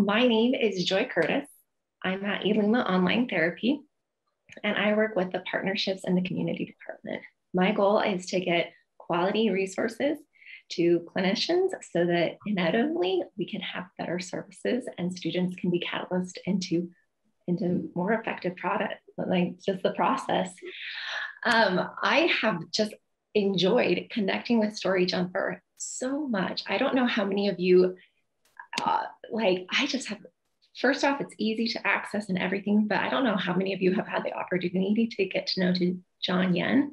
my name is Joy Curtis. I'm at Eluma Online Therapy, and I work with the partnerships and the community department. My goal is to get quality resources to clinicians so that inevitably we can have better services and students can be catalyst into into more effective product like just the process um, i have just enjoyed connecting with story jumper so much i don't know how many of you uh, like i just have first off it's easy to access and everything but i don't know how many of you have had the opportunity to get to know to john yen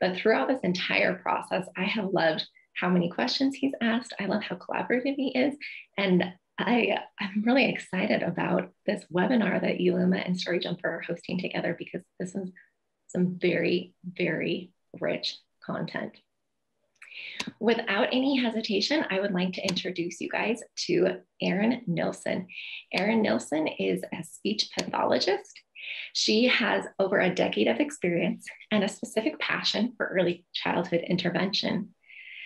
but throughout this entire process i have loved how many questions he's asked. I love how collaborative he is. And I, I'm really excited about this webinar that Eluma and StoryJumper are hosting together because this is some very, very rich content. Without any hesitation, I would like to introduce you guys to Erin Nilsson. Erin Nilsson is a speech pathologist. She has over a decade of experience and a specific passion for early childhood intervention.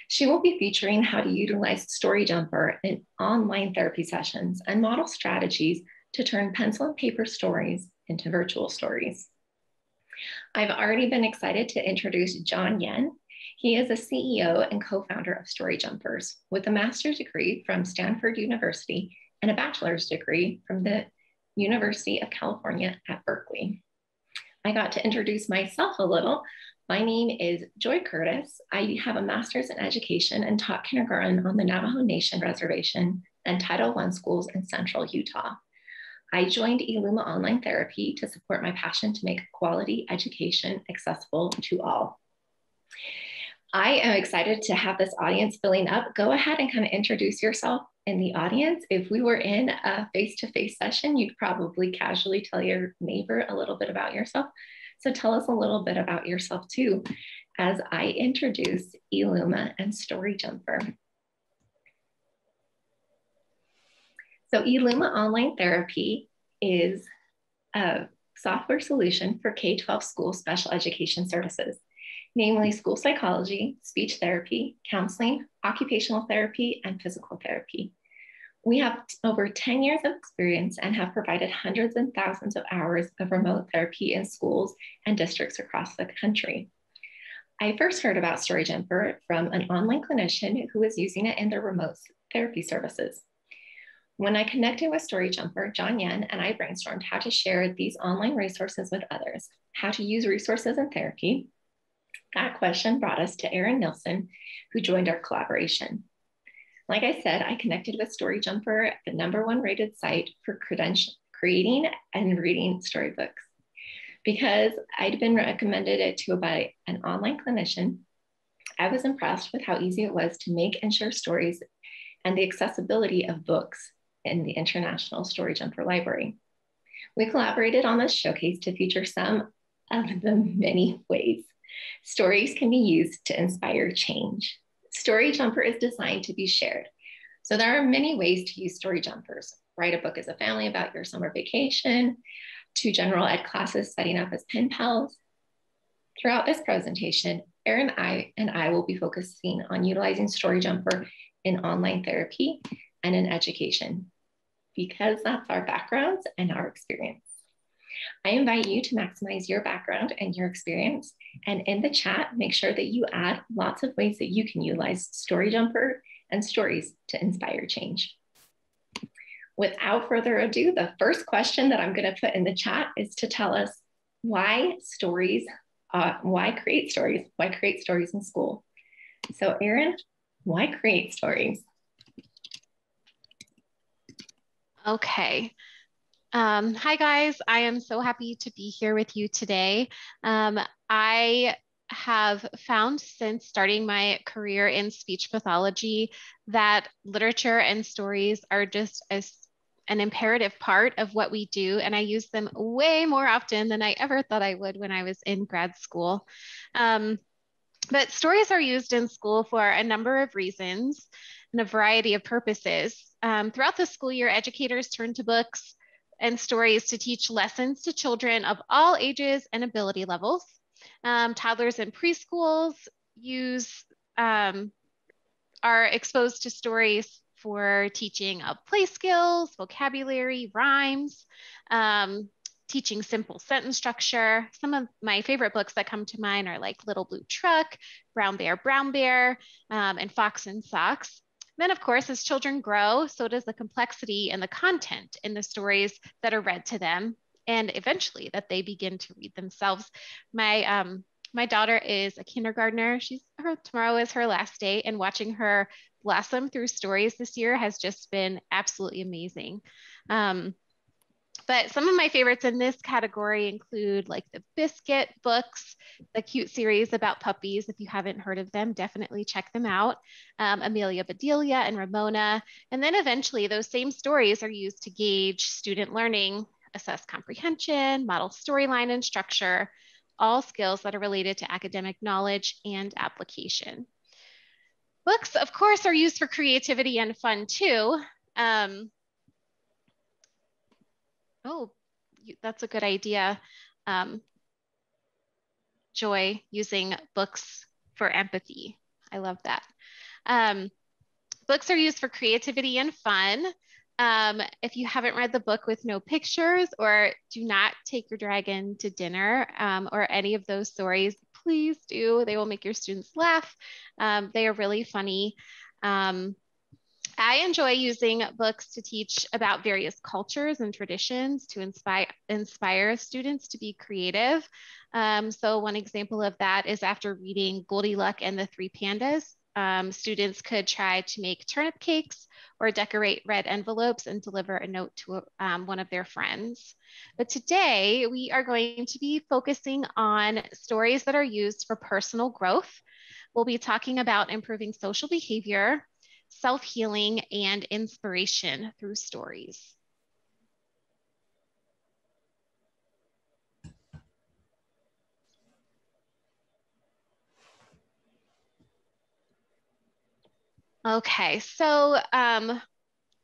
She will be featuring how to utilize StoryJumper in online therapy sessions and model strategies to turn pencil and paper stories into virtual stories. I've already been excited to introduce John Yen. He is a CEO and co-founder of Story Jumpers with a master's degree from Stanford University and a bachelor's degree from the University of California at Berkeley. I got to introduce myself a little my name is Joy Curtis. I have a master's in education and taught kindergarten on the Navajo Nation Reservation and Title I schools in central Utah. I joined Eluma Online Therapy to support my passion to make quality education accessible to all. I am excited to have this audience filling up. Go ahead and kind of introduce yourself in the audience. If we were in a face-to-face session, you'd probably casually tell your neighbor a little bit about yourself. So tell us a little bit about yourself too, as I introduce Eluma and Story Jumper. So Eluma Online Therapy is a software solution for K-12 school special education services, namely school psychology, speech therapy, counseling, occupational therapy, and physical therapy. We have over 10 years of experience and have provided hundreds and thousands of hours of remote therapy in schools and districts across the country. I first heard about StoryJumper from an online clinician who was using it in their remote therapy services. When I connected with StoryJumper, John Yen and I brainstormed how to share these online resources with others, how to use resources in therapy. That question brought us to Erin Nilsson, who joined our collaboration. Like I said, I connected with StoryJumper, the number one rated site for creating and reading storybooks. Because I'd been recommended it to by an online clinician, I was impressed with how easy it was to make and share stories and the accessibility of books in the International StoryJumper Library. We collaborated on this showcase to feature some of the many ways stories can be used to inspire change. Story Jumper is designed to be shared. So there are many ways to use story jumpers. Write a book as a family about your summer vacation, to general ed classes setting up as pen pals. Throughout this presentation, Erin I, and I will be focusing on utilizing Story Jumper in online therapy and in education because that's our backgrounds and our experience. I invite you to maximize your background and your experience. And in the chat, make sure that you add lots of ways that you can utilize StoryJumper and stories to inspire change. Without further ado, the first question that I'm going to put in the chat is to tell us why stories, uh, why create stories, why create stories in school. So Erin, why create stories? Okay, um, hi, guys. I am so happy to be here with you today. Um, I have found since starting my career in speech pathology that literature and stories are just as an imperative part of what we do, and I use them way more often than I ever thought I would when I was in grad school. Um, but stories are used in school for a number of reasons and a variety of purposes. Um, throughout the school year, educators turn to books and stories to teach lessons to children of all ages and ability levels. Um, toddlers and preschools use um, are exposed to stories for teaching of play skills, vocabulary, rhymes, um, teaching simple sentence structure. Some of my favorite books that come to mind are like Little Blue Truck, Brown Bear, Brown Bear, um, and Fox in Socks. Then, of course, as children grow, so does the complexity and the content in the stories that are read to them, and eventually that they begin to read themselves. My um, my daughter is a kindergartner. She's her tomorrow is her last day, and watching her blossom through stories this year has just been absolutely amazing. Um, but some of my favorites in this category include like the Biscuit books, the cute series about puppies. If you haven't heard of them, definitely check them out. Um, Amelia Bedelia and Ramona. And then eventually those same stories are used to gauge student learning, assess comprehension, model storyline and structure, all skills that are related to academic knowledge and application. Books, of course, are used for creativity and fun too. Um, oh, that's a good idea. Um, Joy, using books for empathy. I love that. Um, books are used for creativity and fun. Um, if you haven't read the book with no pictures or do not take your dragon to dinner um, or any of those stories, please do. They will make your students laugh. Um, they are really funny. Um, I enjoy using books to teach about various cultures and traditions to inspire, inspire students to be creative. Um, so one example of that is after reading Goldilocks and the Three Pandas, um, students could try to make turnip cakes or decorate red envelopes and deliver a note to um, one of their friends. But today we are going to be focusing on stories that are used for personal growth. We'll be talking about improving social behavior, self-healing, and inspiration through stories. Okay, so um,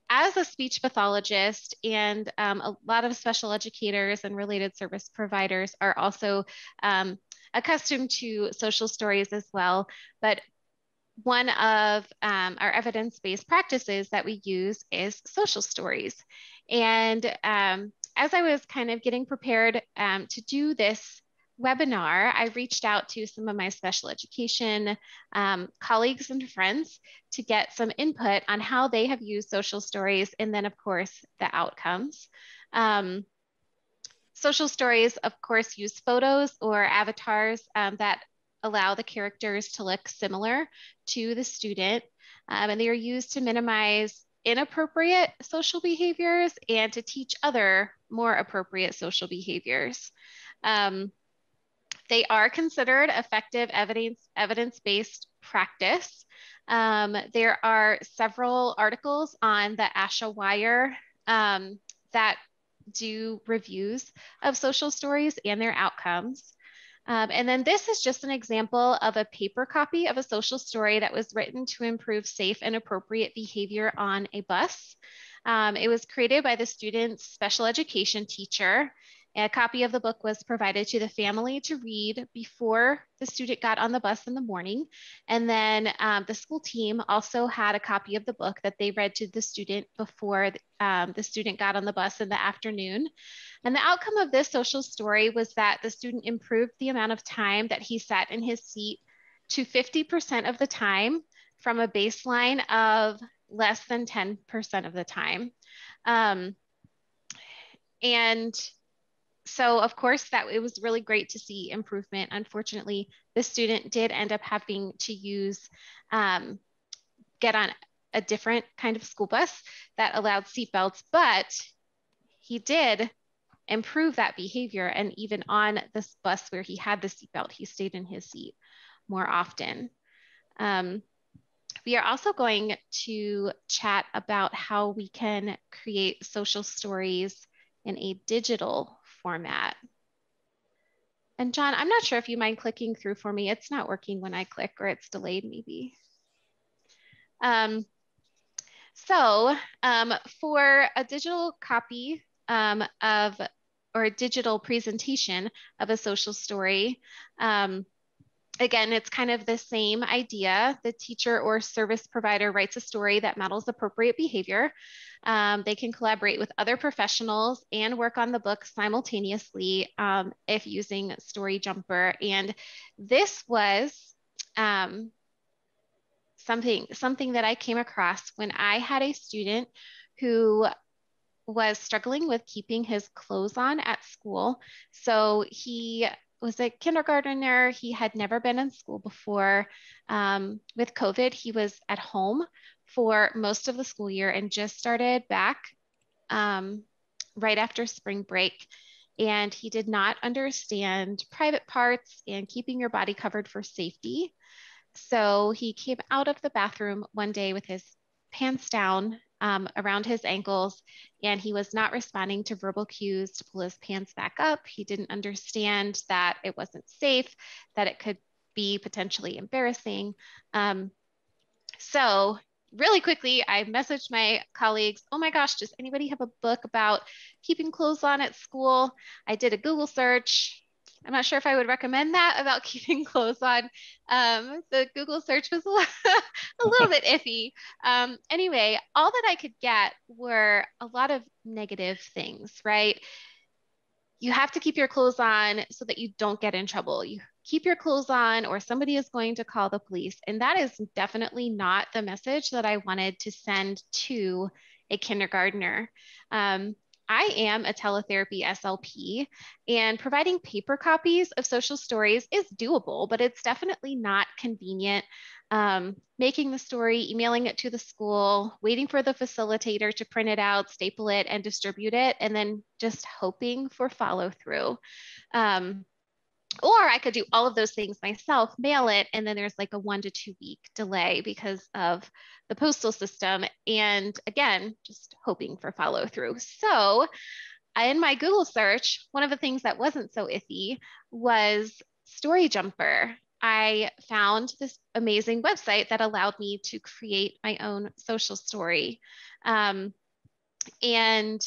as a speech pathologist and um, a lot of special educators and related service providers are also um, accustomed to social stories as well, but one of um, our evidence-based practices that we use is social stories. And um, as I was kind of getting prepared um, to do this webinar, I reached out to some of my special education um, colleagues and friends to get some input on how they have used social stories and then of course the outcomes. Um, social stories, of course, use photos or avatars um, that allow the characters to look similar to the student. Um, and they are used to minimize inappropriate social behaviors and to teach other more appropriate social behaviors. Um, they are considered effective evidence, evidence-based practice. Um, there are several articles on the ASHA Wire um, that do reviews of social stories and their outcomes. Um, and then this is just an example of a paper copy of a social story that was written to improve safe and appropriate behavior on a bus. Um, it was created by the student's special education teacher a copy of the book was provided to the family to read before the student got on the bus in the morning. And then um, the school team also had a copy of the book that they read to the student before um, the student got on the bus in the afternoon. And the outcome of this social story was that the student improved the amount of time that he sat in his seat to 50% of the time from a baseline of less than 10% of the time. Um, and so of course that it was really great to see improvement. Unfortunately, the student did end up having to use, um, get on a different kind of school bus that allowed seatbelts, but he did improve that behavior. And even on this bus where he had the seatbelt, he stayed in his seat more often. Um, we are also going to chat about how we can create social stories in a digital format. And John, I'm not sure if you mind clicking through for me. It's not working when I click or it's delayed maybe. Um, so um, for a digital copy um, of or a digital presentation of a social story, um, again, it's kind of the same idea. The teacher or service provider writes a story that models appropriate behavior. Um, they can collaborate with other professionals and work on the book simultaneously um, if using Story Jumper. And this was um, something, something that I came across when I had a student who was struggling with keeping his clothes on at school. So he was a kindergartner. He had never been in school before. Um, with COVID, he was at home for most of the school year and just started back um, right after spring break. And he did not understand private parts and keeping your body covered for safety. So he came out of the bathroom one day with his pants down um, around his ankles, and he was not responding to verbal cues to pull his pants back up. He didn't understand that it wasn't safe, that it could be potentially embarrassing. Um, so, really quickly, I messaged my colleagues, oh my gosh, does anybody have a book about keeping clothes on at school? I did a Google search. I'm not sure if I would recommend that about keeping clothes on. Um, the Google search was a little bit iffy. Um, anyway, all that I could get were a lot of negative things, right? You have to keep your clothes on so that you don't get in trouble. You keep your clothes on, or somebody is going to call the police. And that is definitely not the message that I wanted to send to a kindergartner. Um, I am a teletherapy SLP, and providing paper copies of social stories is doable, but it's definitely not convenient. Um, making the story, emailing it to the school, waiting for the facilitator to print it out, staple it, and distribute it, and then just hoping for follow through. Um, or I could do all of those things myself, mail it, and then there's like a one to two week delay because of the postal system. And again, just hoping for follow through. So in my Google search, one of the things that wasn't so iffy was Story Jumper. I found this amazing website that allowed me to create my own social story. Um, and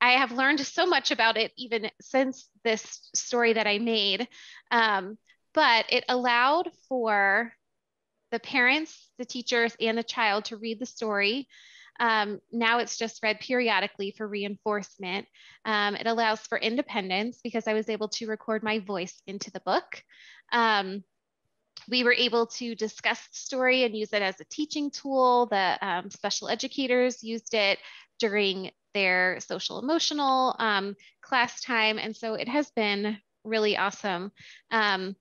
I have learned so much about it even since this story that I made. Um, but it allowed for the parents, the teachers, and the child to read the story. Um, now it's just read periodically for reinforcement. Um, it allows for independence because I was able to record my voice into the book. Um, we were able to discuss the story and use it as a teaching tool. The um, special educators used it during their social emotional um, class time. And so it has been really awesome. Um,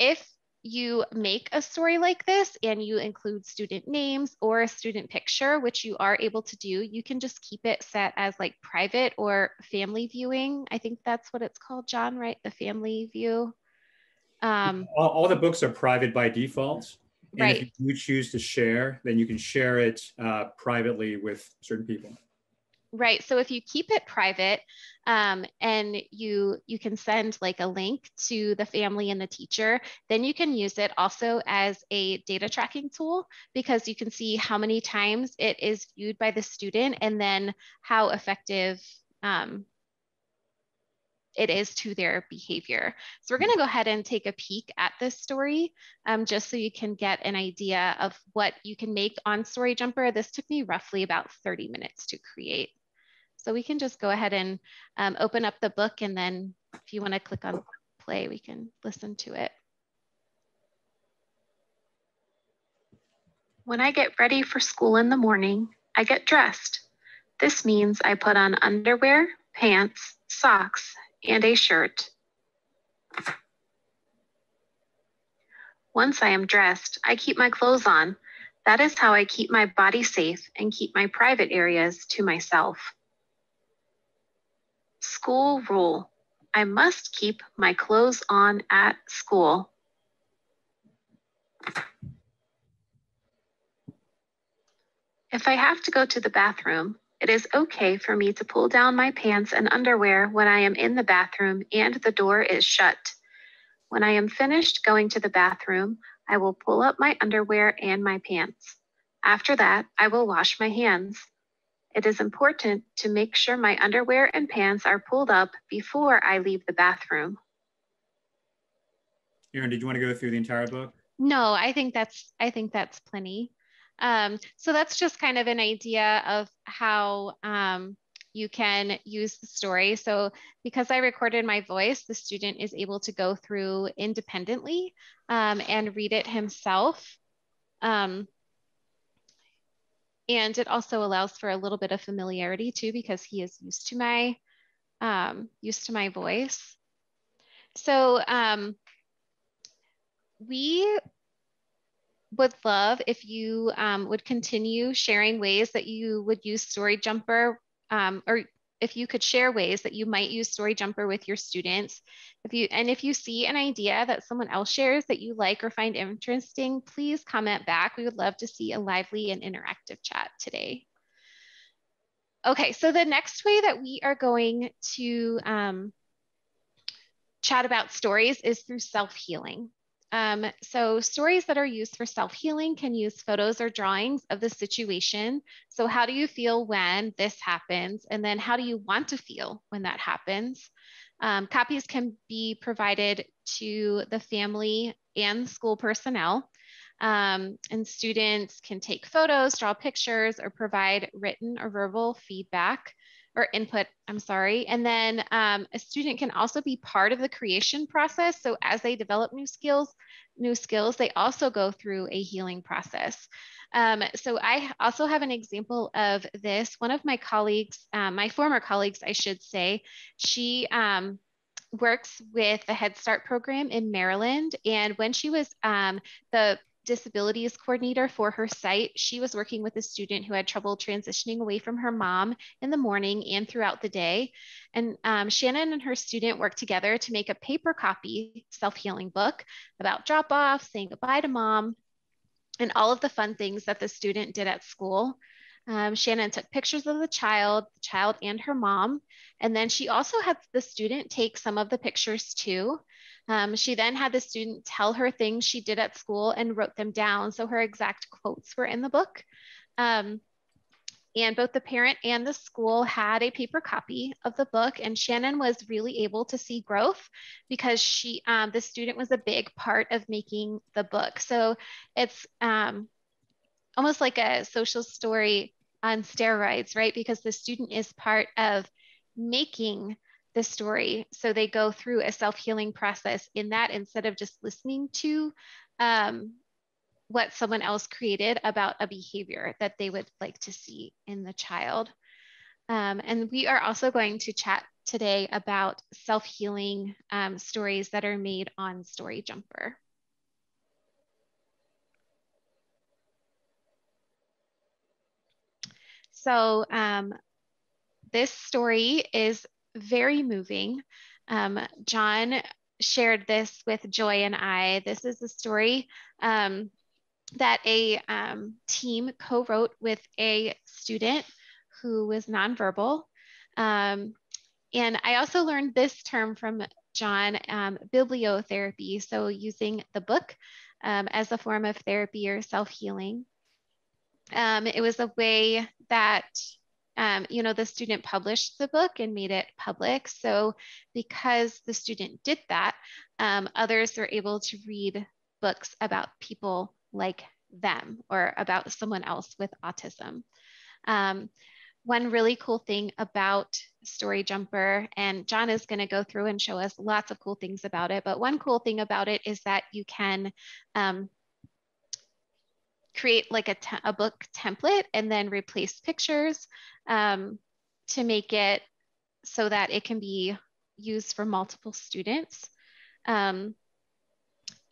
if you make a story like this and you include student names or a student picture, which you are able to do, you can just keep it set as like private or family viewing. I think that's what it's called, John, right? The family view. Um, all, all, the books are private by default. And right. if you choose to share, then you can share it uh, privately with certain people. Right. So if you keep it private um, and you you can send like a link to the family and the teacher, then you can use it also as a data tracking tool because you can see how many times it is viewed by the student and then how effective um, it is to their behavior. So we're going to go ahead and take a peek at this story um, just so you can get an idea of what you can make on Story Jumper. This took me roughly about 30 minutes to create. So we can just go ahead and um, open up the book and then if you wanna click on play, we can listen to it. When I get ready for school in the morning, I get dressed. This means I put on underwear, pants, socks, and a shirt. Once I am dressed, I keep my clothes on. That is how I keep my body safe and keep my private areas to myself. School rule. I must keep my clothes on at school. If I have to go to the bathroom, it is okay for me to pull down my pants and underwear when I am in the bathroom and the door is shut. When I am finished going to the bathroom, I will pull up my underwear and my pants. After that, I will wash my hands. It is important to make sure my underwear and pants are pulled up before I leave the bathroom. Erin, did you want to go through the entire book? No, I think that's I think that's plenty. Um, so that's just kind of an idea of how um, you can use the story. So because I recorded my voice, the student is able to go through independently um, and read it himself. Um, and it also allows for a little bit of familiarity too, because he is used to my um, used to my voice. So um, we would love if you um, would continue sharing ways that you would use Story Jumper um, or if you could share ways that you might use Story Jumper with your students. If you and if you see an idea that someone else shares that you like or find interesting, please comment back. We would love to see a lively and interactive chat today. Okay, so the next way that we are going to um, chat about stories is through self-healing. Um, so stories that are used for self-healing can use photos or drawings of the situation. So how do you feel when this happens? And then how do you want to feel when that happens? Um, copies can be provided to the family and school personnel. Um, and students can take photos, draw pictures, or provide written or verbal feedback or input, I'm sorry. And then um, a student can also be part of the creation process. So as they develop new skills, new skills, they also go through a healing process. Um, so I also have an example of this. One of my colleagues, um, my former colleagues, I should say, she um, works with the Head Start program in Maryland. And when she was um, the disabilities coordinator for her site. She was working with a student who had trouble transitioning away from her mom in the morning and throughout the day. And um, Shannon and her student worked together to make a paper copy self healing book about drop off, saying goodbye to mom, and all of the fun things that the student did at school. Um, Shannon took pictures of the child, the child and her mom, and then she also had the student take some of the pictures too. Um, she then had the student tell her things she did at school and wrote them down. So her exact quotes were in the book. Um, and both the parent and the school had a paper copy of the book and shannon was really able to see growth because she um, the student was a big part of making the book so it's um, almost like a social story on steroids right because the student is part of making the story. So they go through a self healing process in that instead of just listening to um, what someone else created about a behavior that they would like to see in the child. Um, and we are also going to chat today about self healing um, stories that are made on Story Jumper. So, um, this story is very moving. Um, John shared this with Joy and I. This is a story um, that a um, team co wrote with a student who was nonverbal. Um, and I also learned this term from John um, bibliotherapy. So, using the book um, as a form of therapy or self healing. it was a way that um, you know, the student published the book and made it public. So because the student did that, um, others are able to read books about people like them or about someone else with autism. Um, one really cool thing about Story Jumper, and John is going to go through and show us lots of cool things about it, but one cool thing about it is that you can um, create like a, a book template and then replace pictures um, to make it so that it can be used for multiple students. Um,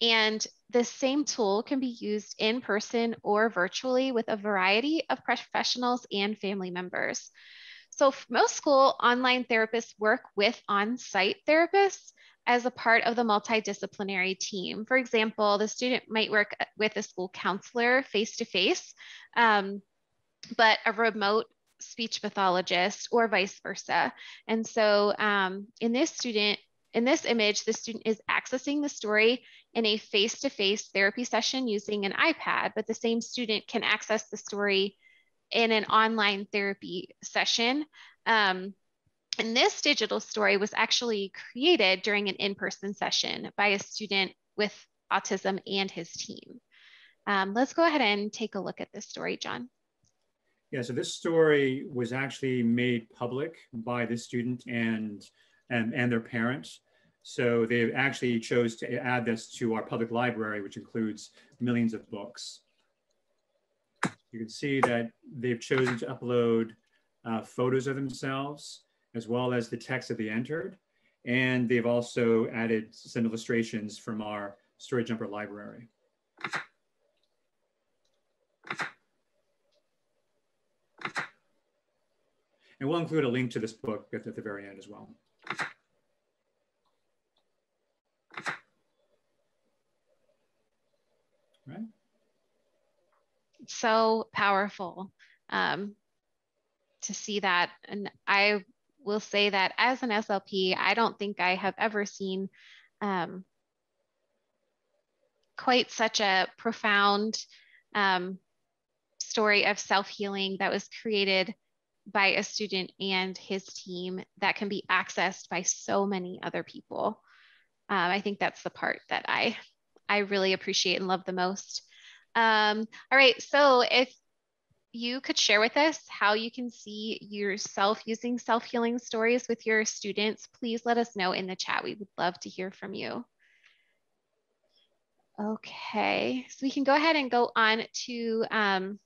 and the same tool can be used in person or virtually with a variety of professionals and family members. So most school online therapists work with on-site therapists as a part of the multidisciplinary team. For example, the student might work with a school counselor face-to-face, um, but a remote speech pathologist or vice versa. And so um, in this student, in this image, the student is accessing the story in a face-to-face therapy session using an iPad, but the same student can access the story in an online therapy session. Um, and this digital story was actually created during an in-person session by a student with autism and his team. Um, let's go ahead and take a look at this story, John. Yeah, so this story was actually made public by the student and, and, and their parents. So they actually chose to add this to our public library, which includes millions of books. You can see that they've chosen to upload uh, photos of themselves, as well as the text that they entered. And they've also added some illustrations from our Story Jumper library. And we'll include a link to this book at, at the very end as well. Right. So powerful um, to see that. And I will say that as an SLP, I don't think I have ever seen um, quite such a profound um, story of self healing that was created by a student and his team that can be accessed by so many other people. Um, I think that's the part that I I really appreciate and love the most. Um, all right, so if you could share with us how you can see yourself using self-healing stories with your students, please let us know in the chat. We would love to hear from you. Okay, so we can go ahead and go on to um,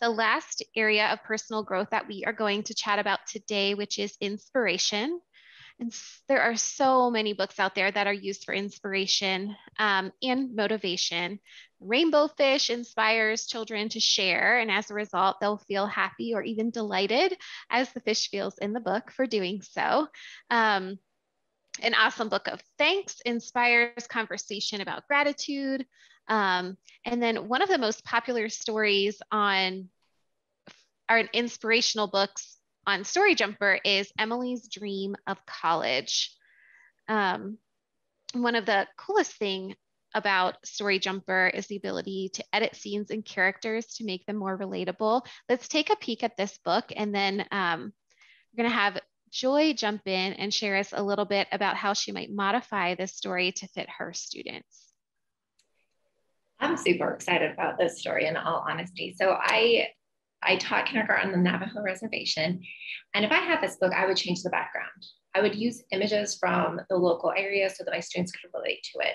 the last area of personal growth that we are going to chat about today, which is inspiration. And there are so many books out there that are used for inspiration um, and motivation. Rainbow Fish inspires children to share, and as a result, they'll feel happy or even delighted as the fish feels in the book for doing so. Um, an awesome book of thanks inspires conversation about gratitude. Um, and then one of the most popular stories on our inspirational books on Story Jumper is Emily's Dream of College. Um, one of the coolest thing about Story Jumper is the ability to edit scenes and characters to make them more relatable. Let's take a peek at this book and then um, we're gonna have Joy jump in and share us a little bit about how she might modify this story to fit her students. I'm super excited about this story in all honesty. So I I taught kindergarten on the Navajo reservation. And if I had this book, I would change the background. I would use images from the local area so that my students could relate to it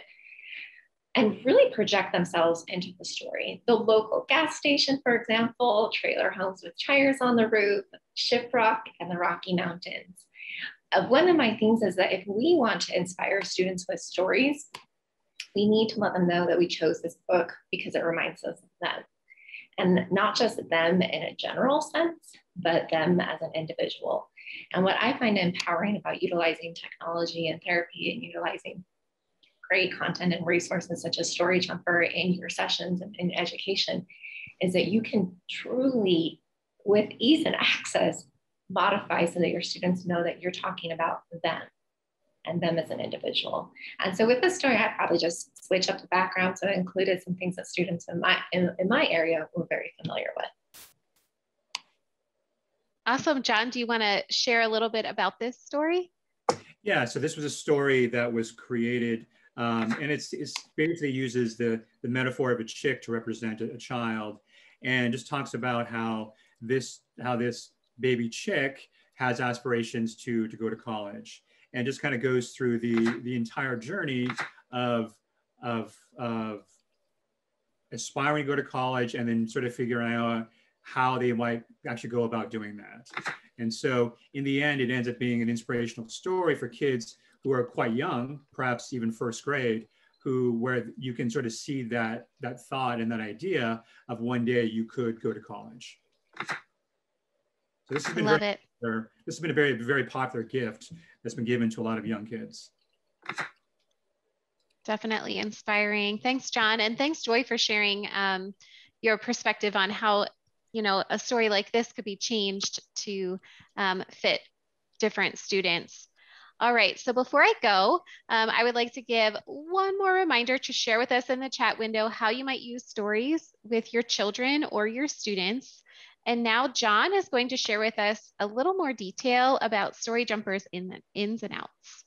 and really project themselves into the story. The local gas station, for example, trailer homes with chairs on the roof, Shiprock, and the Rocky Mountains. Uh, one of my things is that if we want to inspire students with stories, we need to let them know that we chose this book because it reminds us of them. And not just them in a general sense, but them as an individual. And what I find empowering about utilizing technology and therapy and utilizing great content and resources such as Story Jumper in your sessions and in education is that you can truly, with ease and access, modify so that your students know that you're talking about them and them as an individual. And so with this story, I probably just switch up the background. So I included some things that students in my, in, in my area were very familiar with. Awesome. John, do you want to share a little bit about this story? Yeah, so this was a story that was created um, and it's, it's basically uses the, the metaphor of a chick to represent a, a child and just talks about how this, how this baby chick has aspirations to, to go to college and just kind of goes through the, the entire journey of, of, of aspiring to go to college and then sort of figuring out how they might actually go about doing that. And so in the end, it ends up being an inspirational story for kids who are quite young, perhaps even first grade, who where you can sort of see that that thought and that idea of one day you could go to college. So this has been Love very, it. This has been a very very popular gift that's been given to a lot of young kids. Definitely inspiring. Thanks, John, and thanks, Joy, for sharing um, your perspective on how you know a story like this could be changed to um, fit different students. All right, so before I go, um, I would like to give one more reminder to share with us in the chat window how you might use stories with your children or your students. And now John is going to share with us a little more detail about Story Jumpers in the ins and outs.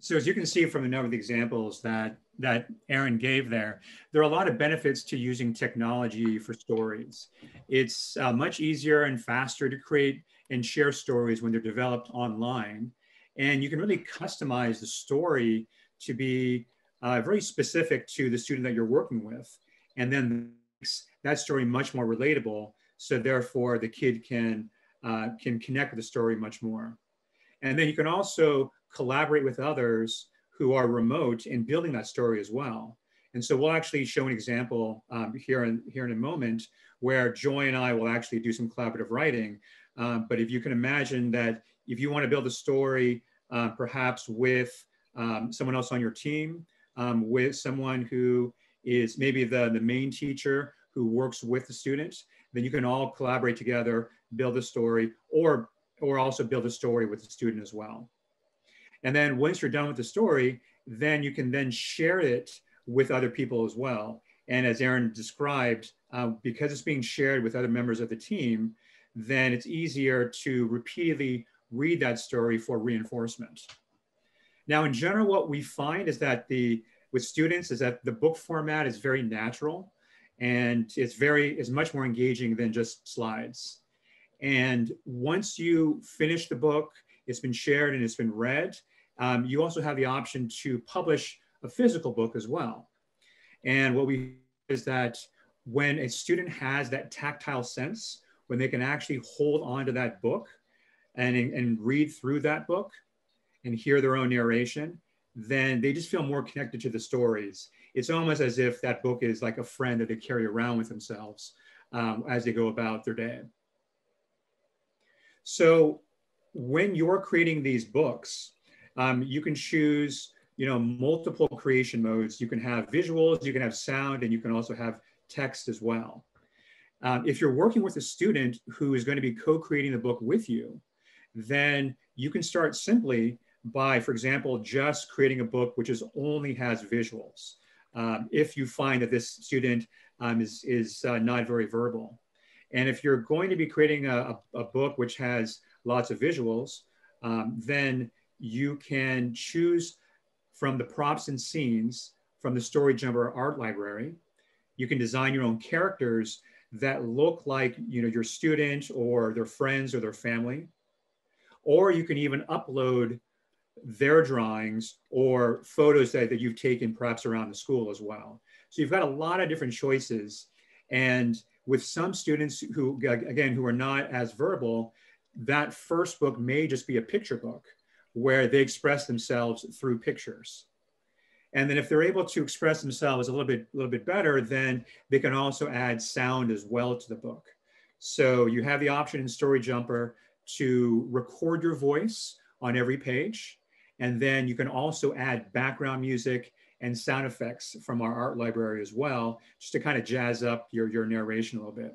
So as you can see from a number of the examples that, that Erin gave there, there are a lot of benefits to using technology for stories. It's uh, much easier and faster to create and share stories when they're developed online. And you can really customize the story to be uh, very specific to the student that you're working with. And then that story much more relatable. So therefore the kid can, uh, can connect with the story much more. And then you can also collaborate with others who are remote in building that story as well. And so we'll actually show an example um, here, in, here in a moment where Joy and I will actually do some collaborative writing. Um, but if you can imagine that if you want to build a story, uh, perhaps with um, someone else on your team, um, with someone who is maybe the, the main teacher who works with the students, then you can all collaborate together, build a story, or, or also build a story with the student as well. And then once you're done with the story, then you can then share it with other people as well. And as Erin described, uh, because it's being shared with other members of the team, then it's easier to repeatedly read that story for reinforcement. Now, in general, what we find is that the with students is that the book format is very natural and it's very is much more engaging than just slides. And once you finish the book, it's been shared and it's been read, um, you also have the option to publish a physical book as well. And what we is that when a student has that tactile sense, when they can actually hold on to that book and, and read through that book and hear their own narration, then they just feel more connected to the stories. It's almost as if that book is like a friend that they carry around with themselves um, as they go about their day. So when you're creating these books, um, you can choose you know, multiple creation modes. You can have visuals, you can have sound, and you can also have text as well. Um, if you're working with a student who is going to be co-creating the book with you, then you can start simply by, for example, just creating a book which is only has visuals. Um, if you find that this student um, is, is uh, not very verbal. And if you're going to be creating a, a, a book which has lots of visuals, um, then you can choose from the props and scenes from the Story Jumper art library. You can design your own characters that look like you know your student or their friends or their family. Or you can even upload their drawings or photos that, that you've taken perhaps around the school as well. So you've got a lot of different choices. And with some students who, again, who are not as verbal, that first book may just be a picture book where they express themselves through pictures. And then if they're able to express themselves a little bit, a little bit better, then they can also add sound as well to the book. So you have the option in Story Jumper to record your voice on every page. And then you can also add background music and sound effects from our art library as well, just to kind of jazz up your, your narration a little bit.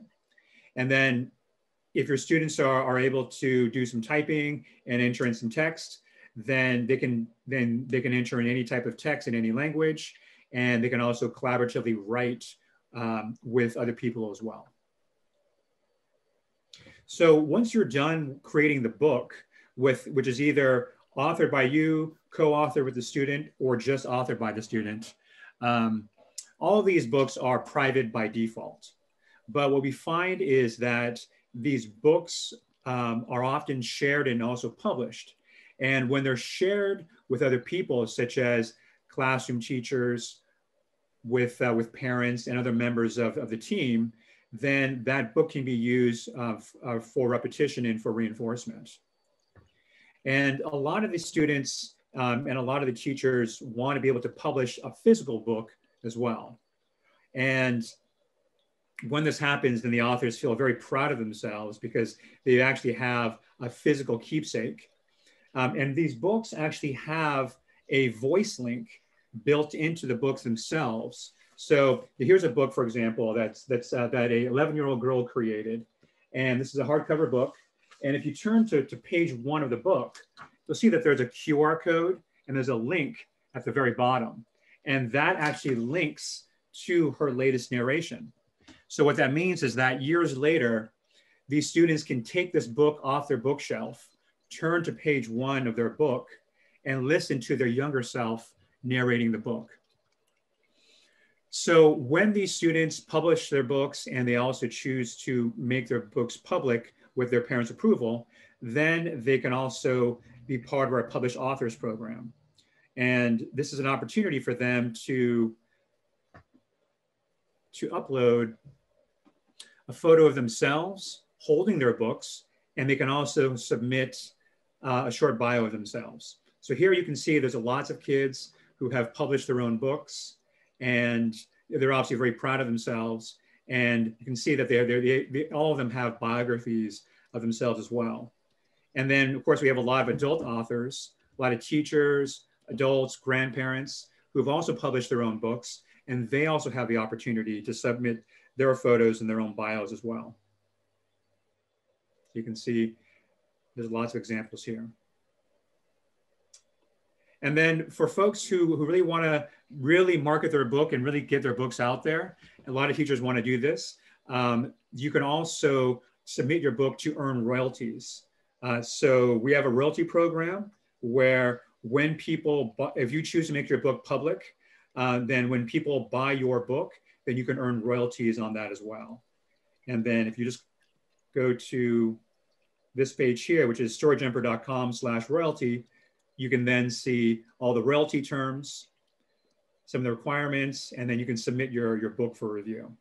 And then if your students are, are able to do some typing and enter in some text, then they can then they can enter in any type of text in any language, and they can also collaboratively write um, with other people as well. So once you're done creating the book, with which is either authored by you, co-authored with the student, or just authored by the student, um, all of these books are private by default. But what we find is that these books um, are often shared and also published. And when they're shared with other people, such as classroom teachers, with, uh, with parents and other members of, of the team, then that book can be used uh, uh, for repetition and for reinforcement. And a lot of the students um, and a lot of the teachers want to be able to publish a physical book as well. And when this happens, then the authors feel very proud of themselves because they actually have a physical keepsake um, and these books actually have a voice link built into the books themselves. So here's a book, for example, that's, that's uh, that a 11 year old girl created. And this is a hardcover book. And if you turn to, to page one of the book, you'll see that there's a QR code and there's a link at the very bottom. And that actually links to her latest narration. So what that means is that years later, these students can take this book off their bookshelf turn to page one of their book and listen to their younger self narrating the book. So when these students publish their books and they also choose to make their books public with their parents' approval, then they can also be part of our published authors program. And this is an opportunity for them to, to upload a photo of themselves holding their books, and they can also submit uh, a short bio of themselves. So here you can see there's lots of kids who have published their own books and they're obviously very proud of themselves. And you can see that they're, they're, they, they, all of them have biographies of themselves as well. And then, of course, we have a lot of adult authors, a lot of teachers, adults, grandparents who have also published their own books. And they also have the opportunity to submit their photos and their own bios as well. You can see there's lots of examples here. And then for folks who, who really want to really market their book and really get their books out there, a lot of teachers want to do this. Um, you can also submit your book to earn royalties. Uh, so we have a royalty program where when people, if you choose to make your book public, uh, then when people buy your book, then you can earn royalties on that as well. And then if you just go to this page here, which is storyjumper.com slash royalty, you can then see all the royalty terms, some of the requirements, and then you can submit your, your book for review.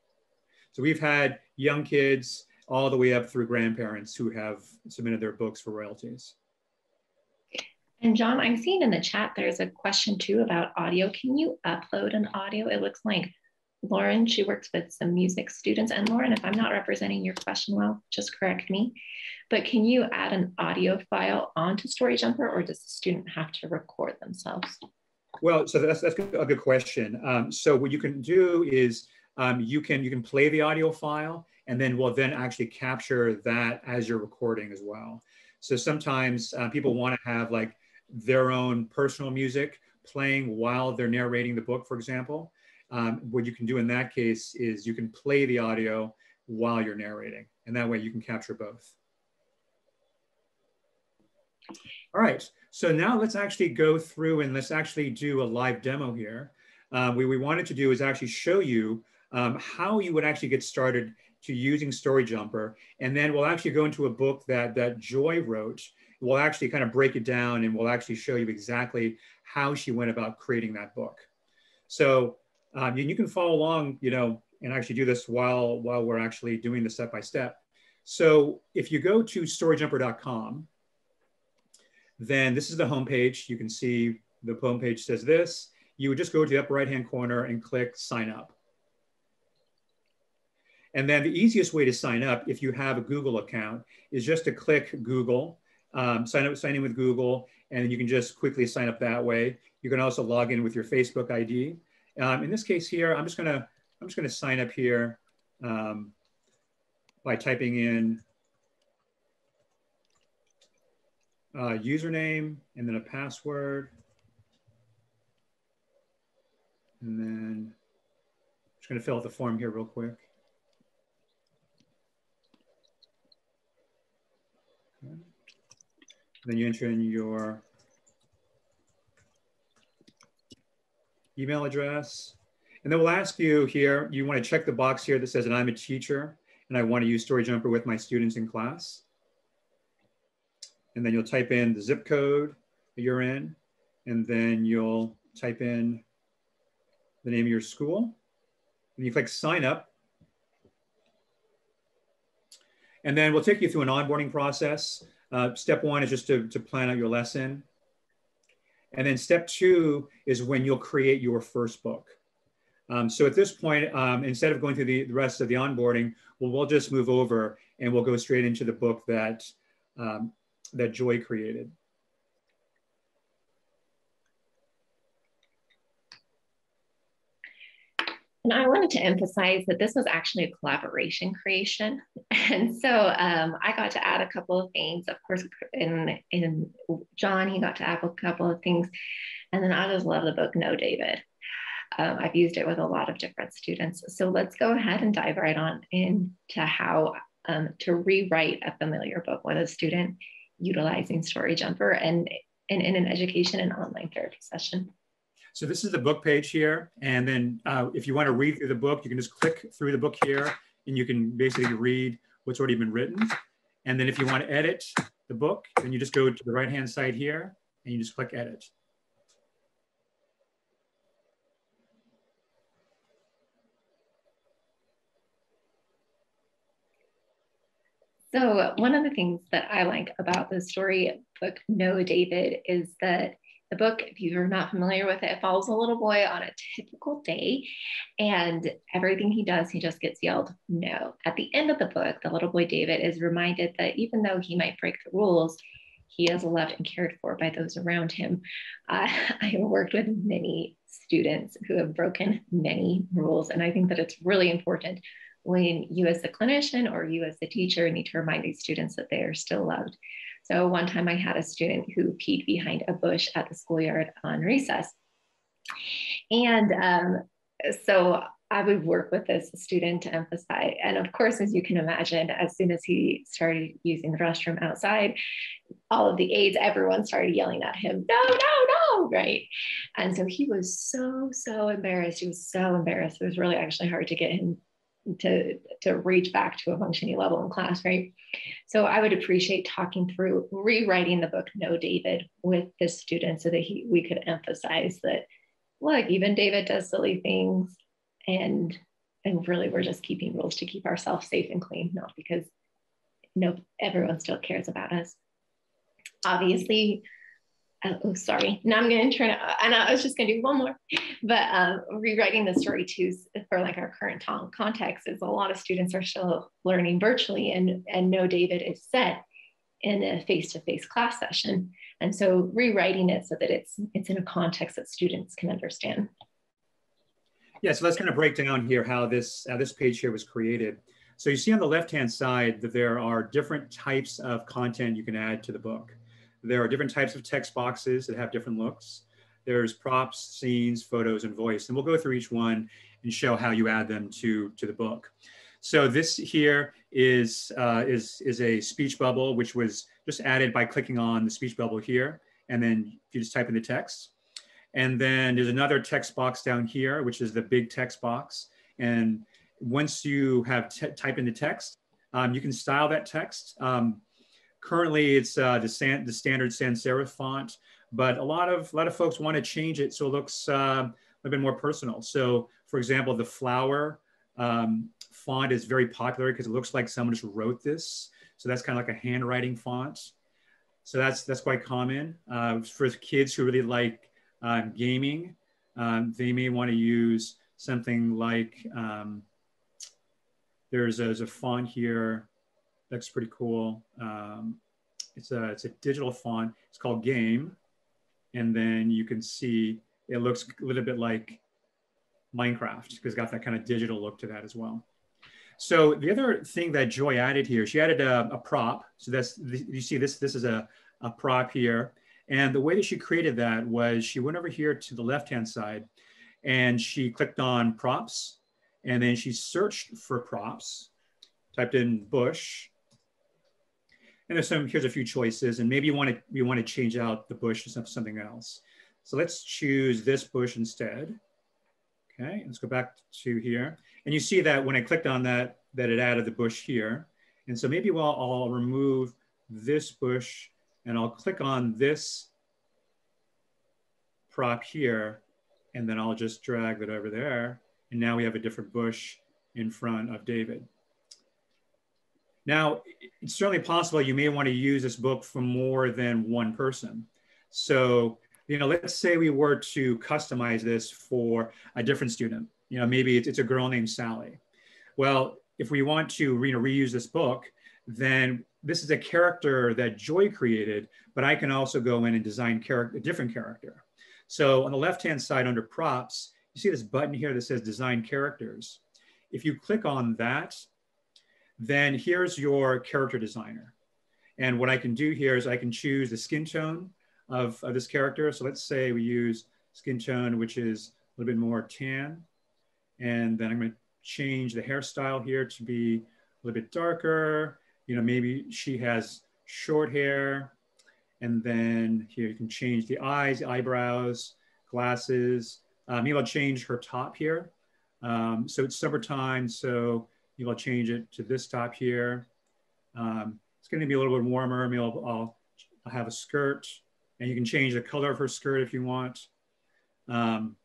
So we've had young kids all the way up through grandparents who have submitted their books for royalties. And John, I'm seeing in the chat there's a question too about audio. Can you upload an audio? It looks like Lauren, she works with some music students. And Lauren, if I'm not representing your question well, just correct me. But can you add an audio file onto StoryJumper or does the student have to record themselves? Well, so that's, that's a good question. Um, so what you can do is um, you can you can play the audio file and then we'll then actually capture that as you're recording as well. So sometimes uh, people want to have like their own personal music playing while they're narrating the book, for example. Um, what you can do in that case is you can play the audio while you're narrating, and that way you can capture both. All right, so now let's actually go through and let's actually do a live demo here. Um, what we wanted to do is actually show you um, how you would actually get started to using StoryJumper. And then we'll actually go into a book that, that Joy wrote. We'll actually kind of break it down and we'll actually show you exactly how she went about creating that book. So um, and you can follow along, you know, and actually do this while, while we're actually doing the step-by-step. So if you go to storyjumper.com, then this is the homepage. You can see the homepage says this. You would just go to the upper right-hand corner and click sign up. And then the easiest way to sign up, if you have a Google account, is just to click Google, um, sign up, sign in with Google, and you can just quickly sign up that way. You can also log in with your Facebook ID. Um, in this case here, I'm just gonna, I'm just gonna sign up here um, by typing in uh, username and then a password. And then I'm just gonna fill out the form here real quick. Then you enter in your email address. And then we'll ask you here, you want to check the box here that says that I'm a teacher and I want to use StoryJumper with my students in class. And then you'll type in the zip code that you're in, and then you'll type in the name of your school. And you click sign up. And then we'll take you through an onboarding process. Uh, step one is just to, to plan out your lesson. And then step two is when you'll create your first book. Um, so at this point, um, instead of going through the, the, rest of the onboarding, well, we'll just move over and we'll go straight into the book that, um, that Joy created. And I wanted to emphasize that this was actually a collaboration creation. And so um, I got to add a couple of things. Of course, in, in John, he got to add a couple of things. And then I just love the book No David. Um, I've used it with a lot of different students. So let's go ahead and dive right on into how um, to rewrite a familiar book with a student utilizing StoryJumper. And in, in an education and online therapy session. So this is the book page here. And then uh, if you want to read through the book, you can just click through the book here and you can basically read what's already been written. And then if you want to edit the book, then you just go to the right-hand side here and you just click edit. So one of the things that I like about the story book No David is that the book, if you're not familiar with it, follows a little boy on a typical day, and everything he does, he just gets yelled no. At the end of the book, the little boy David is reminded that even though he might break the rules, he is loved and cared for by those around him. Uh, I have worked with many students who have broken many rules, and I think that it's really important when you, as the clinician or you, as the teacher, need to remind these students that they are still loved. So one time I had a student who peed behind a bush at the schoolyard on recess. And um, so I would work with this student to emphasize. And of course, as you can imagine, as soon as he started using the restroom outside, all of the aides, everyone started yelling at him, no, no, no, right? And so he was so, so embarrassed. He was so embarrassed. It was really actually hard to get him to, to reach back to a functioning level in class, right? So I would appreciate talking through rewriting the book No David with the student so that he, we could emphasize that, look, even David does silly things and and really we're just keeping rules to keep ourselves safe and clean, not because no everyone still cares about us. Obviously, oh, oh, sorry. Now I'm going to turn it. And I was just going to do one more, but um, rewriting the story too for like our current context is a lot of students are still learning virtually, and and no David is set in a face-to-face class session, and so rewriting it so that it's it's in a context that students can understand. Yeah, so let's kind of break down here how this how this page here was created. So you see on the left-hand side that there are different types of content you can add to the book. There are different types of text boxes that have different looks. There's props, scenes, photos, and voice. And we'll go through each one and show how you add them to, to the book. So this here is, uh, is, is a speech bubble, which was just added by clicking on the speech bubble here. And then you just type in the text. And then there's another text box down here, which is the big text box. And once you have type in the text, um, you can style that text. Um, Currently, it's uh, the, san- the standard sans serif font, but a lot of a lot of folks want to change it so it looks uh, a little bit more personal. So, for example, the flower um, font is very popular because it looks like someone just wrote this. So that's kind of like a handwriting font. So that's that's quite common uh, for kids who really like um, gaming. Um, they may want to use something like um, there's a, there's a font here looks pretty cool. Um, it's a it's a digital font. It's called Game, and then you can see it looks a little bit like Minecraft because it's got that kind of digital look to that as well. So the other thing that Joy added here, she added a, a prop. So that's you see this this is a, a prop here, and the way that she created that was she went over here to the left hand side, and she clicked on props, and then she searched for props, typed in bush, and there's some, here's a few choices, and maybe you want to you want to change out the bush to something else. So let's choose this bush instead. Okay, let's go back to here. And you see that when I clicked on that, that it added the bush here. And so maybe well, I'll remove this bush and I'll click on this prop here, and then I'll just drag that over there. And now we have a different bush in front of David. Now, it's certainly possible you may want to use this book for more than one person. So, you know, let's say we were to customize this for a different student. You know, maybe it's, it's a girl named Sally. Well, if we want to you know, reuse this book, then this is a character that Joy created, but I can also go in and design character, a different character. So on the left-hand side under props, you see this button here that says design characters. If you click on that, then here's your character designer. And what I can do here is I can choose the skin tone of, of this character. So let's say we use skin tone, which is a little bit more tan. And then I'm to change the hairstyle here to be a little bit darker. You know, maybe she has short hair. And then here you can change the eyes, eyebrows, glasses. Um, maybe I'll change her top here. Um, so it's summertime, so maybe I'll change it to this top here. Um, it's gonna be a little bit warmer. Maybe I'll, I'll, I'll, have a skirt and you can change the color of her skirt if you want. Um,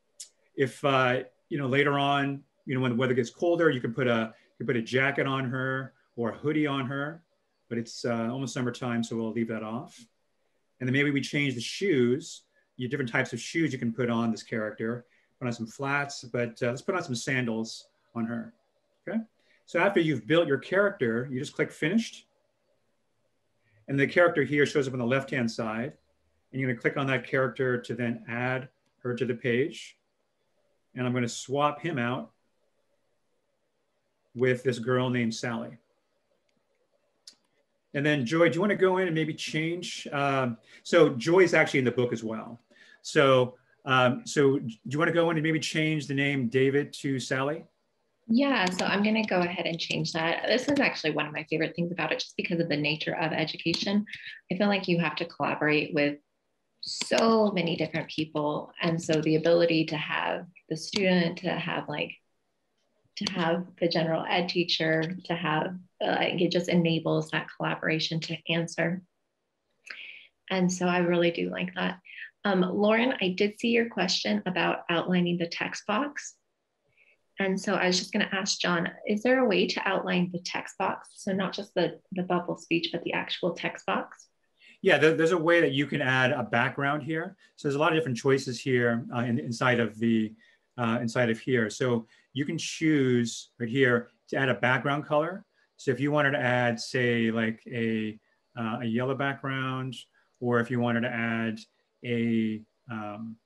if, uh, you know, later on, you know, when the weather gets colder, you can put a, you can put a jacket on her or a hoodie on her, but it's uh, almost summertime, so we'll leave that off. And then maybe we change the shoes. You different types of shoes you can put on this character. Put on some flats, but uh, let's put on some sandals on her. Okay. So after you've built your character, you just click finished. And the character here shows up on the left-hand side. And you're gonna click on that character to then add her to the page. And I'm gonna swap him out with this girl named Sally. And then Joy, do you want to go in and maybe change? Um, so Joy is actually in the book as well. So, um, so do you want to go in and maybe change the name David to Sally? Yeah, so I'm going to go ahead and change that. This is actually one of my favorite things about it, just because of the nature of education. I feel like you have to collaborate with so many different people. And so the ability to have the student to have like to have the general ed teacher to have uh, it just enables that collaboration to answer and so i really do like that um, lauren i did see your question about outlining the text box and so i was just going to ask john is there a way to outline the text box so not just the, the bubble speech but the actual text box yeah, there's a way that you can add a background here. So there's a lot of different choices here uh, in, inside of the uh, inside of here. So you can choose right here to add a background color. So if you wanted to add, say, like a, uh, a yellow background, or if you wanted to add a, um,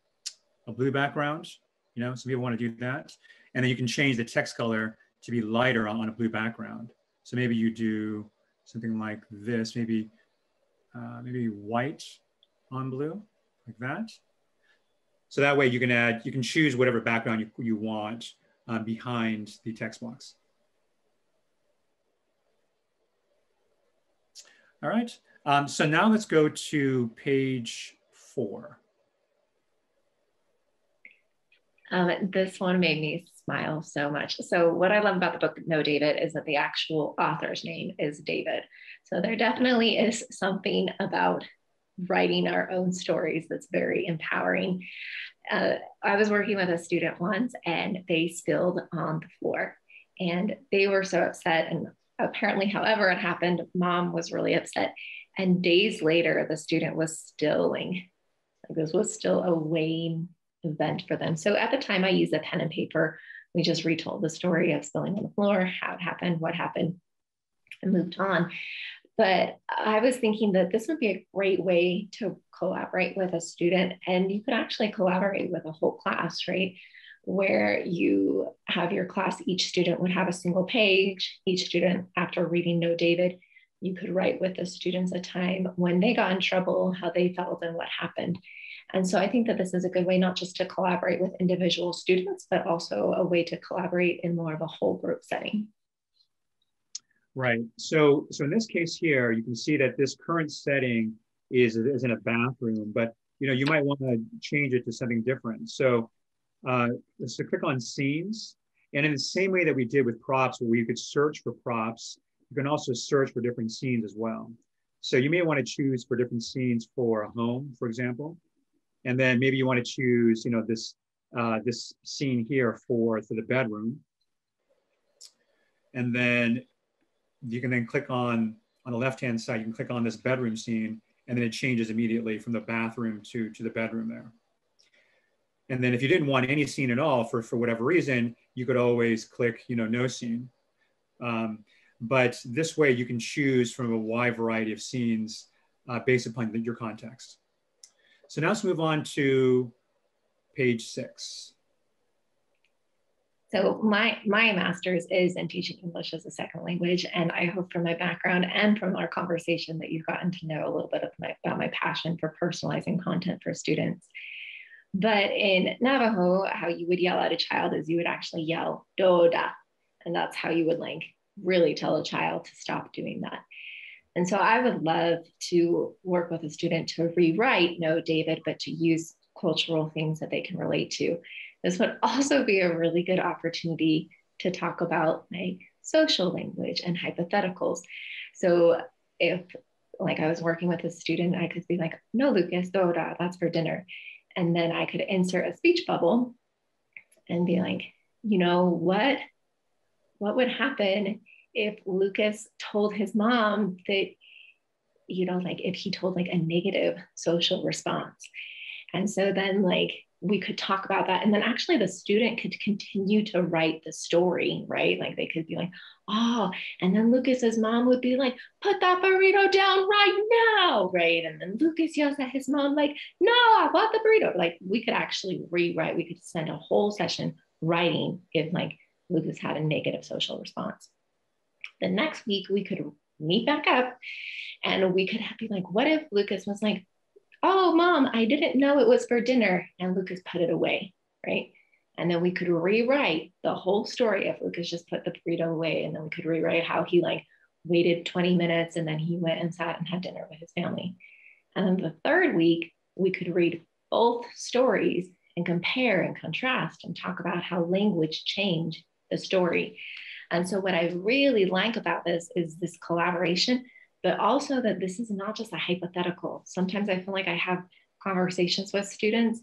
a blue background, you know, some people want to do that. And then you can change the text color to be lighter on, on a blue background. So maybe you do something like this, maybe, uh, maybe white on blue, like that. So that way you can add, you can choose whatever background you, you want uh, behind the text box. All right, um, so now let's go to page four. Um, this one made me smile so much. So what I love about the book No David is that the actual author's name is David. So there definitely is something about writing our own stories that's very empowering uh, I was working with a student once and they spilled on the floor and they were so upset. And apparently, however it happened, mom was really upset. And days later, the student was stilling. Like this was still a weighing event for them. So at the time, I used a pen and paper. We just retold the story of spilling on the floor, how it happened, what happened, and moved on. But I was thinking that this would be a great way to collaborate with a student, and you could actually collaborate with a whole class, right? Where you have your class, each student would have a single page. Each student, after reading No David, you could write with the students a time when they got in trouble, how they felt, and what happened. And so I think that this is a good way not just to collaborate with individual students, but also a way to collaborate in more of a whole group setting. Right. So, so in this case here, you can see that this current setting is, is in a bathroom, but you know, you might want to change it to something different. So, uh, so click on scenes. And in the same way that we did with props, where we could search for props, you can also search for different scenes as well. So you may want to choose for different scenes for a home, for example. And then maybe you want to choose, you know, this, uh, this scene here for, for the bedroom. And then you can then click on, on the left-hand side, you can click on this bedroom scene and then it changes immediately from the bathroom to, to the bedroom there. And then if you didn't want any scene at all for, for whatever reason, you could always click, you know, no scene. Um, but this way you can choose from a wide variety of scenes uh, based upon the, your context. So now let's move on to page six. So my my master's is in teaching English as a second language, and I hope from my background and from our conversation that you've gotten to know a little bit my, about my passion for personalizing content for students. But in Navajo, how you would yell at a child is you would actually yell "doda," and that's how you would like really tell a child to stop doing that. And so I would love to work with a student to rewrite No, David, but to use cultural things that they can relate to. This would also be a really good opportunity to talk about like social language and hypotheticals. So if like I was working with a student, I could be like, no, Lucas, Dora, that's for dinner. And then I could insert a speech bubble and be like, you know, what, what would happen if Lucas told his mom that, you know, like if he told like a negative social response. And so then like we could talk about that. And then actually the student could continue to write the story, right? Like they could be like, oh, and then Lucas's mom would be like, put that burrito down right now, right? And then Lucas yells at his mom, like, no, I want the burrito. Like we could actually rewrite, we could spend a whole session writing if like Lucas had a negative social response. The next week we could meet back up and we could be like, what if Lucas was like, oh, mom, I didn't know it was for dinner. And Lucas put it away, right? And then we could rewrite the whole story if Lucas just put the burrito away. And then we could rewrite how he like waited 20 minutes and then he went and sat and had dinner with his family. And then the third week, we could read both stories and compare and contrast and talk about how language changed the story. And so, what I really like about this is this collaboration but also that this is not just a hypothetical. Sometimes I feel like I have conversations with students,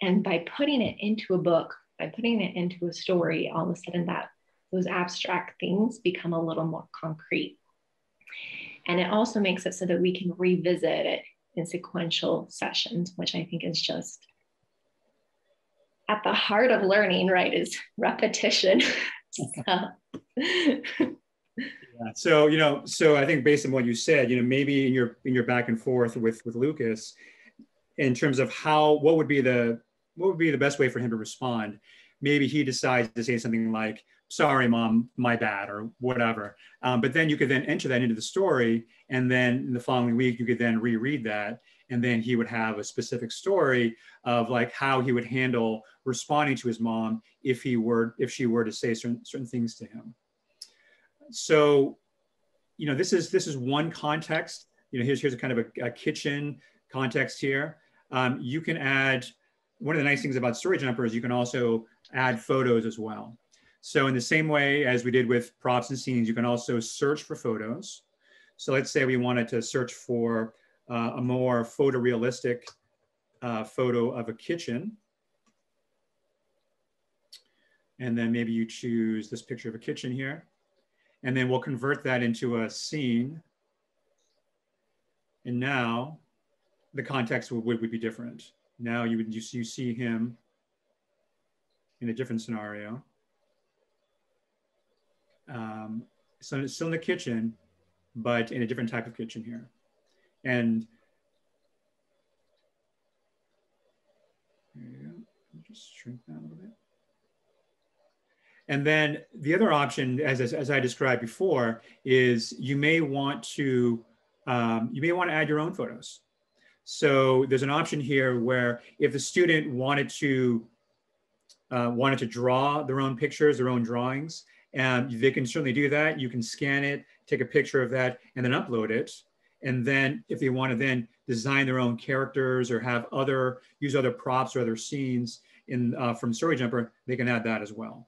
and by putting it into a book, by putting it into a story, all of a sudden that those abstract things become a little more concrete. And it also makes it so that we can revisit it in sequential sessions, which I think is just at the heart of learning, right? Is repetition. so. Yeah. So you know, so I think based on what you said, you know, maybe in your in your back and forth with with Lucas, in terms of how what would be the what would be the best way for him to respond, maybe he decides to say something like, "Sorry, mom, my bad," or whatever. Um, but then you could then enter that into the story, and then the following week you could then reread that, and then he would have a specific story of like how he would handle responding to his mom if he were if she were to say certain certain things to him so, you know, this is this is one context. You know, here's here's a kind of a, a kitchen context here. Um, you can add one of the nice things about Story Jumper is you can also add photos as well. So in the same way as we did with props and scenes, you can also search for photos. So let's say we wanted to search for uh, a more photorealistic uh, photo of a kitchen. And then maybe you choose this picture of a kitchen here. And then we'll convert that into a scene. And now the context would, would, be different. Now you would you see, you see him in a different scenario. Um, so it's still in the kitchen, but in a different type of kitchen here. And just shrink that a little bit. And then the other option, as, as, as I described before, is you may want to um, you may want to add your own photos. So there's an option here where if the student wanted to uh, wanted to draw their own pictures, their own drawings, and they can certainly do that. You can scan it, take a picture of that, and then upload it. And then if they want to then design their own characters or have other use other props or other scenes in uh, from Story Jumper, they can add that as well.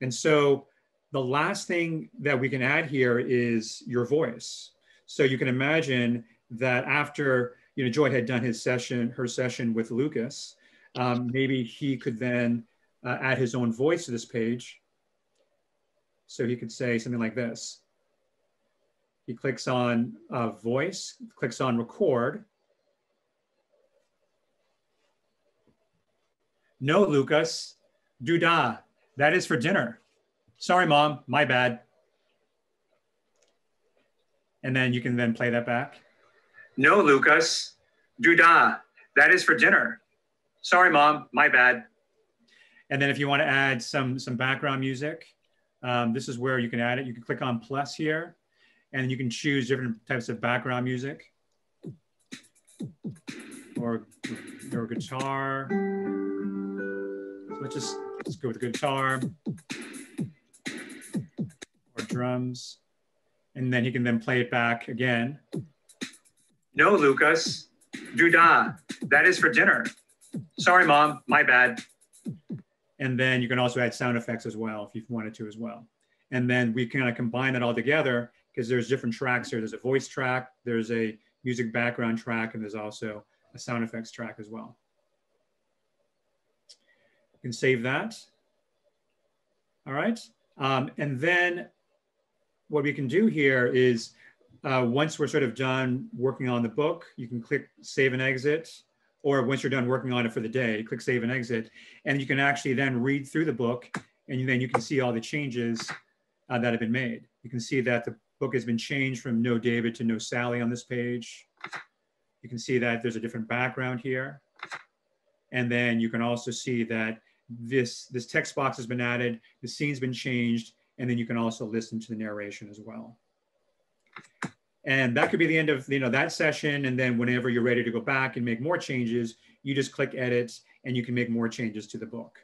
And so the last thing that we can add here is your voice. So you can imagine that after you know Joy had done his session, her session with Lucas, um, maybe he could then uh, add his own voice to this page. So he could say something like this. He clicks on uh, voice, clicks on record. No, Lucas, do da. That is for dinner. Sorry, mom, my bad. And then you can then play that back. No, Lucas, da. That is for dinner. Sorry, mom, my bad. And then if you want to add some, some background music, um, this is where you can add it. You can click on plus here and you can choose different types of background music or, or guitar. So let's just let's go with the guitar or drums. And then he can then play it back again. No, Lucas. Duda. That is for dinner. Sorry, mom. My bad. And then you can also add sound effects as well if you wanted to as well. And then we kind of combine that all together because there's different tracks here. There's a voice track, there's a music background track, and there's also a sound effects track as well. You can save that. All right. Um, and then what we can do here is uh, once we're sort of done working on the book, you can click save and exit, or once you're done working on it for the day, click save and exit, and you can actually then read through the book, and then you can see all the changes uh, that have been made. You can see that the book has been changed from no David to no Sally on this page. You can see that there's a different background here. And then you can also see that this, this text box has been added, the scene's been changed, and then you can also listen to the narration as well. And that could be the end of you know that session. And then whenever you're ready to go back and make more changes, you just click edit and you can make more changes to the book.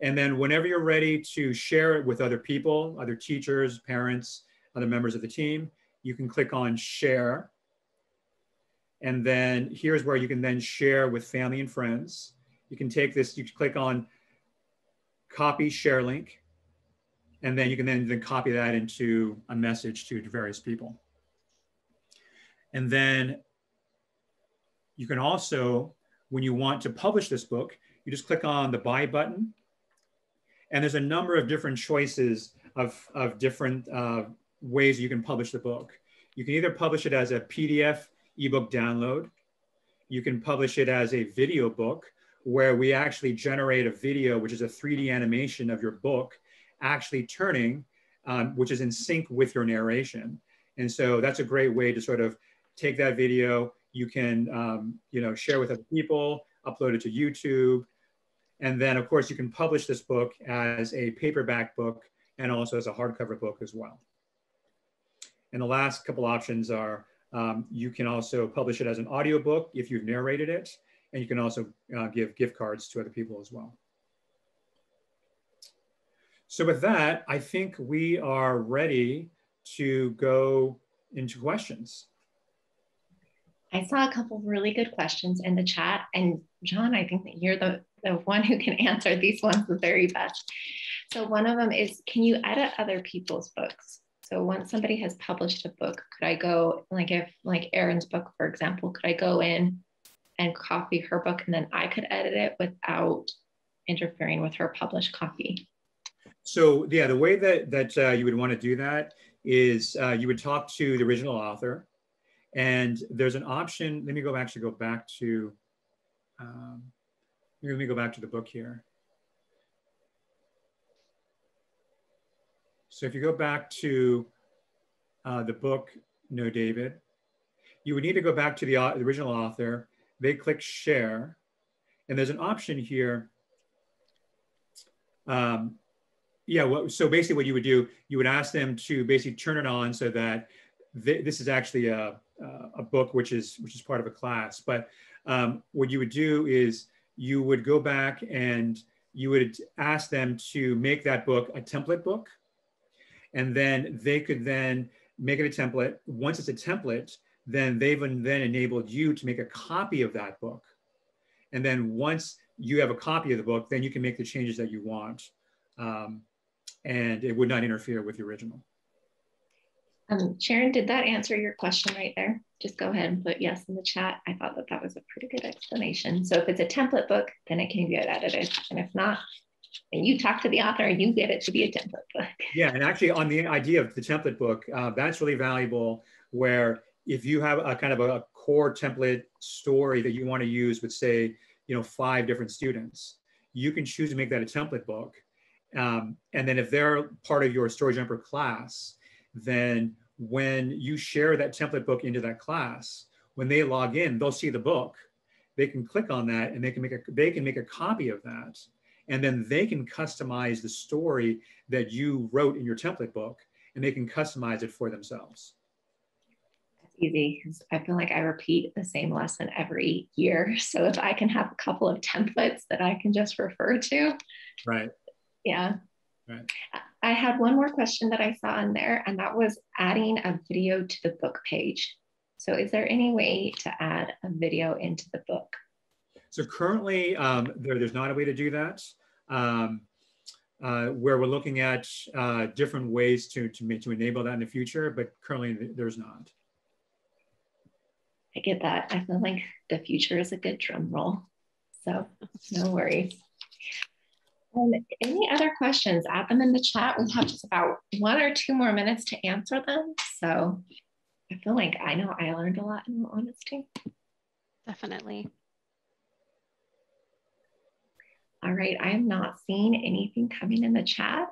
And then whenever you're ready to share it with other people, other teachers, parents, other members of the team, you can click on share. And then here's where you can then share with family and friends. You can take this, you click on copy share link, and then you can then, then copy that into a message to various people. And then you can also, when you want to publish this book, you just click on the buy button. And there's a number of different choices of, of different uh, ways you can publish the book. You can either publish it as a PDF ebook download. You can publish it as a video book where we actually generate a video, which is a 3D animation of your book actually turning, um, which is in sync with your narration. And so that's a great way to sort of take that video. You can, um, you know, share with other people, upload it to YouTube. And then of course you can publish this book as a paperback book and also as a hardcover book as well. And the last couple options are um, you can also publish it as an audiobook if you've narrated it, and you can also uh, give gift cards to other people as well. So with that, I think we are ready to go into questions. I saw a couple of really good questions in the chat. And John, I think that you're the, the one who can answer these ones the very best. So one of them is, can you edit other people's books? So once somebody has published a book, could I go, like if like Erin's book, for example, could I go in and copy her book and then I could edit it without interfering with her published copy? So yeah, the way that, that uh, you would want to do that is uh, you would talk to the original author and there's an option, let me go actually go back to, um, let me go back to the book here. So if you go back to uh, the book, No David, you would need to go back to the, uh, the original author. They click share, and there's an option here. Um, yeah, well, so basically what you would do, you would ask them to basically turn it on so that th this is actually a, a book which is which is part of a class. But um, what you would do is you would go back and you would ask them to make that book a template book and then they could then make it a template. Once it's a template, then they've then enabled you to make a copy of that book. And then once you have a copy of the book, then you can make the changes that you want. Um, and it would not interfere with the original. Um, Sharon, did that answer your question right there? Just go ahead and put yes in the chat. I thought that that was a pretty good explanation. So if it's a template book, then it can get edited. And if not, and you talk to the author and you get it to be a template book. Yeah, and actually on the idea of the template book, uh, that's really valuable where if you have a kind of a core template story that you want to use with say, you know, five different students, you can choose to make that a template book. Um, and then if they're part of your Story Jumper class, then when you share that template book into that class, when they log in, they'll see the book. They can click on that and they can make a they can make a copy of that and then they can customize the story that you wrote in your template book and they can customize it for themselves. That's easy because I feel like I repeat the same lesson every year. So if I can have a couple of templates that I can just refer to. Right. Yeah. Right. I had one more question that I saw in there, and that was adding a video to the book page. So is there any way to add a video into the book? So currently, um, there, there's not a way to do that. Um, uh, where we're looking at uh, different ways to, to, make, to enable that in the future, but currently there's not. I get that. I feel like the future is a good drum roll. So no worries. Um, any other questions? Add them in the chat. We have just about one or two more minutes to answer them. So I feel like I know I learned a lot in all honesty. Definitely. All right, I am not seeing anything coming in the chat.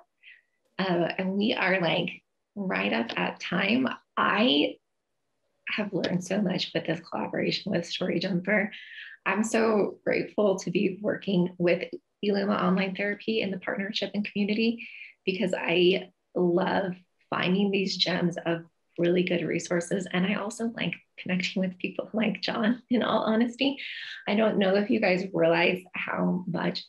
Uh, and we are like right up at time. I have learned so much with this collaboration with Story Jumper. I'm so grateful to be working with Eluma Online Therapy in the partnership and community because I love finding these gems of really good resources. And I also like connecting with people like John, in all honesty. I don't know if you guys realize how much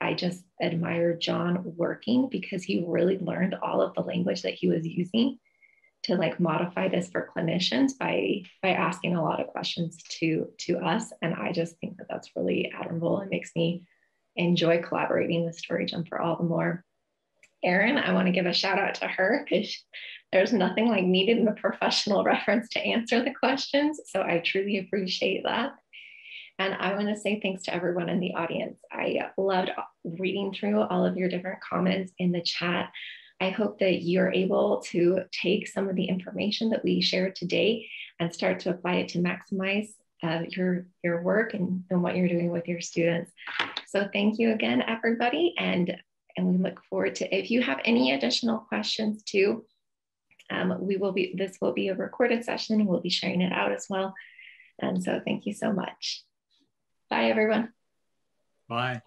I just admire John working because he really learned all of the language that he was using to like modify this for clinicians by by asking a lot of questions to to us and i just think that that's really admirable it makes me enjoy collaborating with story jumper all the more erin i want to give a shout out to her because there's nothing like needed in a professional reference to answer the questions. So I truly appreciate that. And I want to say thanks to everyone in the audience. I loved reading through all of your different comments in the chat. I hope that you're able to take some of the information that we shared today and start to apply it to maximize uh, your, your work and, and what you're doing with your students. So thank you again, everybody. And, and we look forward to, if you have any additional questions too, um, we will be, this will be a recorded session we'll be sharing it out as well. And so thank you so much. Bye everyone. Bye.